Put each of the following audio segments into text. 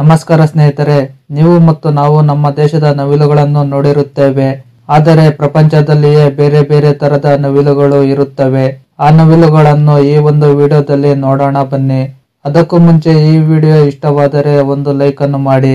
ನಮಸ್ಕಾರ ಸ್ನೇಹಿತರೆ, ನೀವು ಮತ್ತು ನಾವು ನಮ್ಮ ದೇಶದ ನವಿಲುಗಳನ್ನು ನೋಡಿರುತ್ತೇವೆ. ಆದರೆ ಪ್ರಪಂಚದಲ್ಲಿಯೇ ಬೇರೆ ಬೇರೆ ತರದ ನವಿಲುಗಳು ಇರುತ್ತವೆ. ಆ ನವಿಲುಗಳನ್ನು ಈ ಒಂದು ವಿಡಿಯೋದಲ್ಲಿ ನೋಡೋಣ ಬನ್ನಿ. ಅದಕ್ಕೂ ಮುಂಚೆ ಈ ವಿಡಿಯೋ ಇಷ್ಟವಾದರೆ ಒಂದು ಲೈಕ್ ಅನ್ನು ಮಾಡಿ.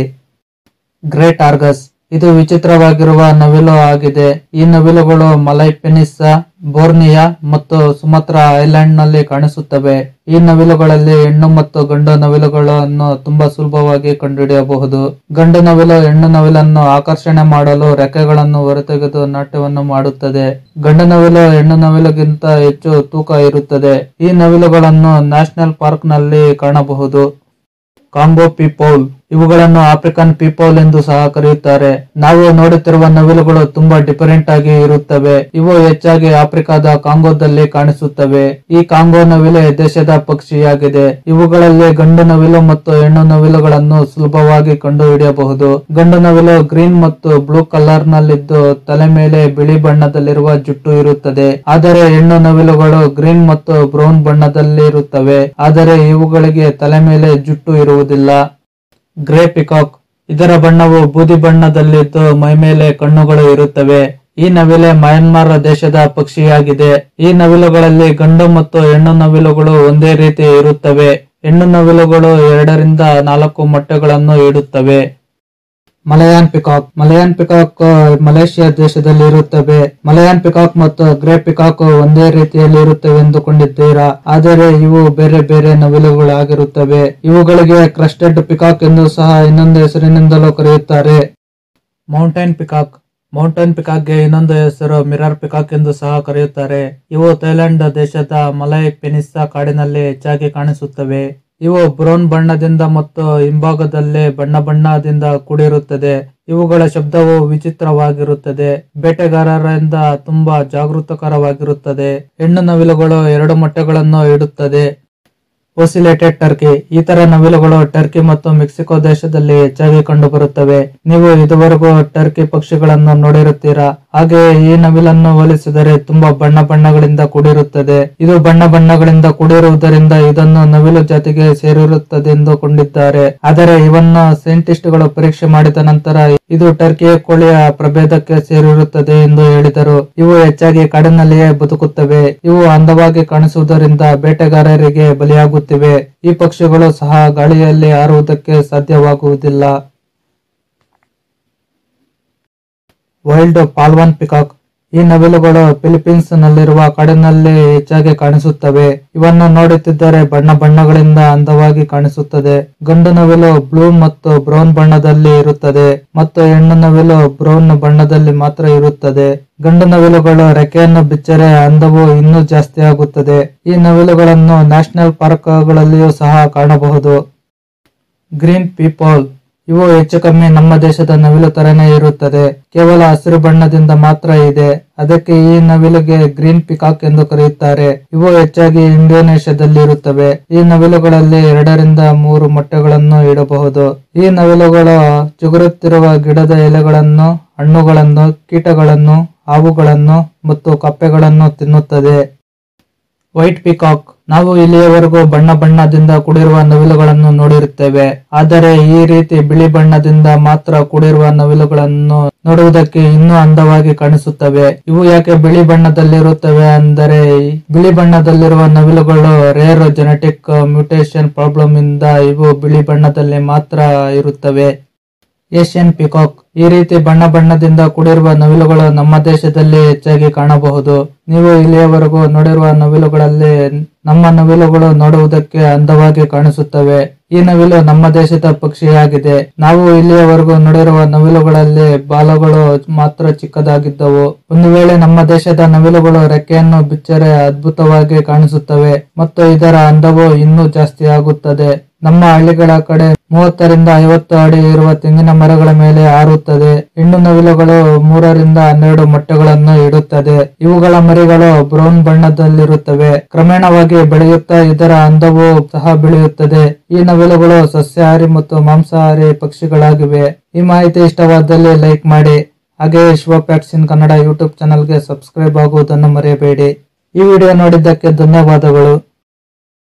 Great argus. ಇದು ವಿಚಿತ್ರವಾಗಿರುವ ನವಿಲು ಆಗಿದೆ. ಈ ನವಿಲುಗಳು ಮಲೈ ಪೆನಿಸ್ಸಾ ಬೋರ್ನಿಯಾ ಮತ್ತು ಸುಮತ್ರಾ ಐಲ್ಯಾಂಡ್ನಲ್ಲಿ ಕಾಣಿಸುತ್ತವೆ. ಈ ನವಿಲುಗಳಲ್ಲಿ ಹೆಣ್ಣು ಮತ್ತು ಗಂಡು ನವಿಲುಗಳನ್ನು ತುಂಬಾ ಸುಲಭವಾಗಿ ಕಂಡುಹಿಡಿಯಬಹುದು. ಗಂಡು ನವಿಲು ಹೆಣ್ಣು ನವಿಲನ್ನು ಆಕರ್ಷಣೆ ಮಾಡಲು ರೆಕ್ಕೆಗಳನ್ನು ಹೊರತೆಗೆದು ನಾಟ್ಯವನ್ನು ಮಾಡುತ್ತದೆ. ಗಂಡು ನವಿಲು ಹೆಣ್ಣು ನವಿಲುಗಿಂತ ಹೆಚ್ಚು ತೂಕ ಇರುತ್ತದೆ. ಈ ನವಿಲುಗಳನ್ನು ನ್ಯಾಷನಲ್ ಪಾರ್ಕ್ನಲ್ಲಿ ಕಾಣಬಹುದು. ಕಾಂಗೋ ಪೀಪೌಲ್ ಇವುಗಳನ್ನು ಆಫ್ರಿಕನ್ ಪೀಪಲ್ ಎಂದು ಸಹ ಕರೆಯುತ್ತಾರೆ. ನಾವು ನೋಡುತ್ತಿರುವ ನವಿಲುಗಳು ತುಂಬಾ ಡಿಫರೆಂಟ್ ಆಗಿ ಇರುತ್ತವೆ. ಇವು ಹೆಚ್ಚಾಗಿ ಆಫ್ರಿಕಾದ ಕಾಂಗೋದಲ್ಲಿ ಕಾಣಿಸುತ್ತವೆ. ಈ ಕಾಂಗೋ ನವಿಲೆ ದೇಶದ ಪಕ್ಷಿಯಾಗಿದೆ. ಇವುಗಳಲ್ಲಿ ಗಂಡು ನವಿಲು ಮತ್ತು ಹೆಣ್ಣು ನವಿಲುಗಳನ್ನು ಸುಲಭವಾಗಿ ಕಂಡುಹಿಡಿಯಬಹುದು. ಗಂಡು ನವಿಲು ಗ್ರೀನ್ ಮತ್ತು ಬ್ಲೂ ಕಲರ್ ನಲ್ಲಿದ್ದು ತಲೆ ಮೇಲೆ ಬಿಳಿ ಬಣ್ಣದಲ್ಲಿರುವ ಜುಟ್ಟು ಇರುತ್ತದೆ. ಆದರೆ ಹೆಣ್ಣು ನವಿಲುಗಳು ಗ್ರೀನ್ ಮತ್ತು ಬ್ರೌನ್ ಬಣ್ಣದಲ್ಲಿರುತ್ತವೆ. ಆದರೆ ಇವುಗಳಿಗೆ ತಲೆ ಮೇಲೆ ಜುಟ್ಟು ಇರುವುದಿಲ್ಲ. Grey peacock. ಇದರ ಬಣ್ಣವು ಬೂದಿ ಬಣ್ಣದಲ್ಲಿದ್ದು ಮೈಮೇಲೆ ಕಣ್ಣುಗಳು ಇರುತ್ತವೆ. ಈ ನವಿಲೆ ಮಯನ್ಮಾರ್ ದೇಶದ ಪಕ್ಷಿಯಾಗಿದೆ. ಈ ನವಿಲುಗಳಲ್ಲಿ ಗಂಡು ಮತ್ತು ಹೆಣ್ಣು ನವಿಲುಗಳು ಒಂದೇ ರೀತಿ ಇರುತ್ತವೆ. ಹೆಣ್ಣು ನವಿಲುಗಳು ಎರಡರಿಂದ ನಾಲ್ಕು ಮೊಟ್ಟೆಗಳನ್ನು ಇಡುತ್ತವೆ. Malayan peacock. Malayan peacock Malaysia ದೇಶದಲ್ಲಿ ಇರುತ್ತವೆ ಮಲಯಾನ್ ಪಿಕಾಕ್ ಮತ್ತು ಗ್ರೇ ಪಿಕಾಕ್ ಒಂದೇ ರೀತಿಯಲ್ಲಿ ಇರುತ್ತವೆ ಎಂದುಕೊಂಡಿದ್ದೀರಾ ಆದರೆ ಇವು ಬೇರೆ ಬೇರೆ ನವಿಲುಗಳಾಗಿರುತ್ತವೆ. ಇವುಗಳಿಗೆ ಕ್ರಸ್ಟೆಡ್ ಪಿಕಾಕ್ ಎಂದು ಸಹ ಇನ್ನೊಂದು ಹೆಸರಿನಿಂದಲೂ ಕರೆಯುತ್ತಾರೆ. Mountain peacock. ಮೌಂಟೈನ್ ಪಿಕಾಕ್ಗೆ ಇನ್ನೊಂದು ಹೆಸರು ಮಿರರ್ ಪಿಕಾಕ್ ಎಂದು ಸಹ ಕರೆಯುತ್ತಾರೆ. ಇವು ಥೈಲ್ಯಾಂಡ್ ದೇಶದ ಮಲೈ ಪೆನಿಸ್ಸಾ ಕಾಡಿನಲ್ಲಿ ಹೆಚ್ಚಾಗಿ ಕಾಣಿಸುತ್ತವೆ. ಇವು ಬ್ರೌನ್ ಬಣ್ಣದಿಂದ ಮತ್ತು ಹಿಂಭಾಗದಲ್ಲಿ ಬಣ್ಣ ಬಣ್ಣದಿಂದ ಕೂಡಿರುತ್ತದೆ. ಇವುಗಳ ಶಬ್ದವು ವಿಚಿತ್ರವಾಗಿರುತ್ತದೆ. ಬೇಟೆಗಾರರಿಂದ ತುಂಬಾ ಜಾಗೃತಕರವಾಗಿರುತ್ತದೆ ಹೆಣ್ಣು ನವಿಲುಗಳು ಎರಡು ಮೊಟ್ಟೆಗಳನ್ನು ಇಡುತ್ತದೆ. Ocellated turkey. ಈ ತರ ನವಿಲುಗಳು ಟರ್ಕಿ ಮತ್ತು ಮೆಕ್ಸಿಕೋ ದೇಶದಲ್ಲಿ ಹೆಚ್ಚಾಗಿ ಕಂಡುಬರುತ್ತವೆ. ನೀವು ಇದುವರೆಗೂ ಟರ್ಕಿ ಪಕ್ಷಿಗಳನ್ನು ನೋಡಿರುತ್ತೀರಾ? ಹಾಗೆಯೇ ಈ ನವಿಲನ್ನು ಹೋಲಿಸಿದರೆ ತುಂಬಾ ಬಣ್ಣ ಬಣ್ಣಗಳಿಂದ ಕೂಡಿರುತ್ತದೆ. ಇದು ಬಣ್ಣ ಬಣ್ಣಗಳಿಂದ ಕೂಡಿರುವುದರಿಂದ ಇದನ್ನು ನವಿಲು ಜಾತಿಗೆ ಸೇರಿರುತ್ತದೆ ಎಂದುಕೊಂಡಿದ್ದಾರೆ ಆದರೆ ಇವನ್ನು ಸೈಂಟಿಸ್ಟ್ಗಳು ಪರೀಕ್ಷೆ ಮಾಡಿದ ನಂತರ ಇದು ಟರ್ಕಿಯ ಕೋಳಿಯ ಪ್ರಭೇದಕ್ಕೆ ಸೇರಿರುತ್ತದೆ ಎಂದು ಹೇಳಿದರು. ಇವು ಹೆಚ್ಚಾಗಿ ಕಾಡಿನಲ್ಲಿಯೇ ಬದುಕುತ್ತವೆ. ಇವು ಅಂದವಾಗಿ ಕಾಣಿಸುವುದರಿಂದ ಬೇಟೆಗಾರರಿಗೆ ಬಲಿಯಾಗುತ್ತಿವೆ. ಈ ಪಕ್ಷಿಗಳು ಸಹ ಗಾಳಿಯಲ್ಲಿ ಹಾರುವುದಕ್ಕೆ ಸಾಧ್ಯವಾಗುವುದಿಲ್ಲ. ವೈಲ್ಡ್ ಪಾಲ್ವನ್ ಪಿಕಾಕ್ ಈ ನವಿಲುಗಳು ಫಿಲಿಪೀನ್ಸ್ ನಲ್ಲಿರುವ ಕಾಡಿನಲ್ಲಿ ಹೆಚ್ಚಾಗಿ ಕಾಣಿಸುತ್ತವೆ. ಇವನ್ನು ನೋಡುತ್ತಿದ್ದರೆ ಬಣ್ಣ ಬಣ್ಣಗಳಿಂದ ಅಂದವಾಗಿ ಕಾಣಿಸುತ್ತದೆ. ಗಂಡು ನವಿಲು ಬ್ಲೂ ಮತ್ತು ಬ್ರೌನ್ ಬಣ್ಣದಲ್ಲಿ ಇರುತ್ತದೆ ಮತ್ತು ಹೆಣ್ಣು ನವಿಲು ಬ್ರೌನ್ ಬಣ್ಣದಲ್ಲಿ ಮಾತ್ರ ಇರುತ್ತದೆ. ಗಂಡು ನವಿಲುಗಳು ರೆಕ್ಕೆಯನ್ನು ಬಿಚ್ಚರೆ ಅಂದವು ಇನ್ನೂ ಜಾಸ್ತಿ ಆಗುತ್ತದೆ. ಈ ನವಿಲುಗಳನ್ನು ನ್ಯಾಷನಲ್ ಪಾರ್ಕ್ಗಳಲ್ಲಿಯೂ ಸಹ ಕಾಣಬಹುದು. ಗ್ರೀನ್ ಪೀಪಲ್ ಇವು ಹೆಚ್ಚು ಕಮ್ಮಿ ನಮ್ಮ ದೇಶದ ನವಿಲು ತರನೇ ಇರುತ್ತದೆ. ಕೇವಲ ಹಸಿರು ಬಣ್ಣದಿಂದ ಮಾತ್ರ ಇದೆ. ಅದಕ್ಕೆ ಈ ನವಿಲುಗೆ ಗ್ರೀನ್ ಪಿಕಾಕ್ ಎಂದು ಕರೆಯುತ್ತಾರೆ. ಇವು ಹೆಚ್ಚಾಗಿ ಇಂಡೋನೇಷ್ಯಾದಲ್ಲಿ ಇರುತ್ತವೆ ಈ ನವಿಲುಗಳಲ್ಲಿ ಎರಡರಿಂದ ಮೂರು ಮೊಟ್ಟೆಗಳನ್ನು ಇಡಬಹುದು. ಈ ನವಿಲುಗಳು ಚಿಗುರುತ್ತಿರುವ ಗಿಡದ ಎಲೆಗಳನ್ನು, ಹಣ್ಣುಗಳನ್ನು, ಕೀಟಗಳನ್ನು, ಹಾವುಗಳನ್ನು ಮತ್ತು ಕಪ್ಪೆಗಳನ್ನು ತಿನ್ನುತ್ತದೆ. ವೈಟ್ ಪಿಕಾಕ್ ನಾವು ಇಲ್ಲಿಯವರೆಗೂ ಬಣ್ಣ ಬಣ್ಣದಿಂದ ಕೂಡಿರುವ ನವಿಲುಗಳನ್ನು ನೋಡಿರುತ್ತೇವೆ. ಆದರೆ ಈ ರೀತಿ ಬಿಳಿ ಬಣ್ಣದಿಂದ ಮಾತ್ರ ಕೂಡಿರುವ ನವಿಲುಗಳನ್ನು ನೋಡುವುದಕ್ಕೆ ಇನ್ನೂ ಅಂದವಾಗಿ ಕಾಣಿಸುತ್ತವೆ. ಇವು ಯಾಕೆ ಬಿಳಿ ಬಣ್ಣದಲ್ಲಿರುತ್ತವೆ ಅಂದರೆ, ಬಿಳಿ ಬಣ್ಣದಲ್ಲಿರುವ ನವಿಲುಗಳು ರೇರ್ ಜೆನೆಟಿಕ್ ಮ್ಯೂಟೇಷನ್ ಪ್ರಾಬ್ಲಮ್ ಇಂದ ಇವು ಬಿಳಿ ಬಣ್ಣದಲ್ಲಿ ಮಾತ್ರ ಇರುತ್ತವೆ. ಏಷ್ಯನ್ ಪಿಕಾಕ್ ಈ ರೀತಿ ಬಣ್ಣ ಬಣ್ಣದಿಂದ ಕೂಡಿರುವ ನವಿಲುಗಳು ನಮ್ಮ ದೇಶದಲ್ಲಿ ಹೆಚ್ಚಾಗಿ ಕಾಣಬಹುದು. ನೀವು ಇಲ್ಲಿಯವರೆಗೂ ನೋಡಿರುವ ನವಿಲುಗಳಲ್ಲಿ ನಮ್ಮ ನವಿಲುಗಳು ನೋಡುವುದಕ್ಕೆ ಅಂದವಾಗಿ ಕಾಣಿಸುತ್ತವೆ. ಈ ನವಿಲು ನಮ್ಮ ದೇಶದ ಪಕ್ಷಿಯಾಗಿದೆ. ನಾವು ಇಲ್ಲಿಯವರೆಗೂ ನೋಡಿರುವ ನವಿಲುಗಳಲ್ಲಿ ಬಾಲಗಳು ಮಾತ್ರ ಚಿಕ್ಕದಾಗಿದ್ದವು. ಒಂದು ವೇಳೆ ನಮ್ಮ ದೇಶದ ನವಿಲುಗಳು ರೆಕ್ಕೆಯನ್ನು ಬಿಚ್ಚರೆ ಅದ್ಭುತವಾಗಿ ಕಾಣಿಸುತ್ತವೆ ಮತ್ತು ಇದರ ಅಂದವು ಇನ್ನೂ ಜಾಸ್ತಿ ಆಗುತ್ತದೆ. ನಮ್ಮ ಹಳ್ಳಿಗಳ ಕಡೆ ಮೂವತ್ತರಿಂದ ಐವತ್ತು ಅಡಿ ಇರುವ ತೆಂಗಿನ ಮರಗಳ ಮೇಲೆ ಹಾರುತ್ತದೆ ಹೆಣ್ಣು ನವಿಲುಗಳು ಮೂರರಿಂದ ಹನ್ನೆರಡು ಮೊಟ್ಟೆಗಳನ್ನು ಇಡುತ್ತದೆ. ಇವುಗಳ ಮರಿಗಳು ಬ್ರೌನ್ ಬಣ್ಣದಲ್ಲಿರುತ್ತವೆ. ಕ್ರಮೇಣವಾಗಿ ಬೆಳೆಯುತ್ತಾ ಇದರ ಅಂದವು ಸಹ ಬೆಳೆಯುತ್ತದೆ. ಈ ನವಿಲುಗಳು ಸಸ್ಯಾಹಾರಿ ಮತ್ತು ಮಾಂಸಾಹಾರಿ ಪಕ್ಷಿಗಳಾಗಿವೆ. ಈ ಮಾಹಿತಿ ಇಷ್ಟವಾದಲ್ಲಿ ಲೈಕ್ ಮಾಡಿ. ಹಾಗೆಯೇ ಶಿವ ಪ್ಯಾಕ್ಸಿನ್ ಕನ್ನಡ ಯೂಟ್ಯೂಬ್ ಚಾನಲ್ಗೆ ಸಬ್ಸ್ಕ್ರೈಬ್ ಆಗುವುದನ್ನು ಮರೆಯಬೇಡಿ. ಈ ವಿಡಿಯೋ ನೋಡಿದ್ದಕ್ಕೆ ಧನ್ಯವಾದಗಳು.